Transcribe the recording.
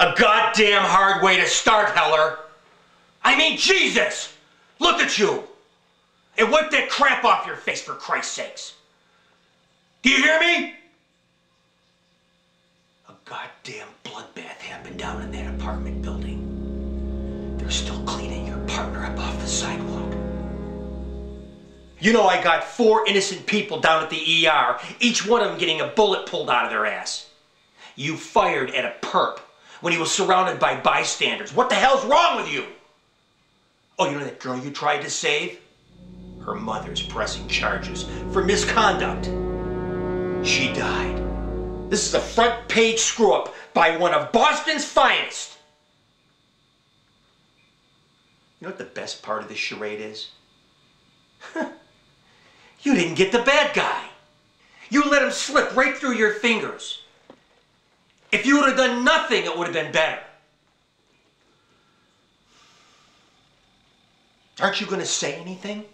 A goddamn hard way to start, Heller. I mean, Jesus! Look at you! And wipe that crap off your face, for Christ's sakes. Do you hear me? A goddamn bloodbath happened down in that apartment building. They're still cleaning your partner up off the sidewalk. You know I got four innocent people down at the ER, each one of them getting a bullet pulled out of their ass. You fired at a perp when he was surrounded by bystanders. What the hell's wrong with you? Oh, you know that girl you tried to save? Her mother's pressing charges for misconduct. She died. This is a front page screw up by one of Boston's finest. You know what the best part of this charade is? you didn't get the bad guy. You let him slip right through your fingers. If you would have done nothing, it would have been better. Aren't you going to say anything?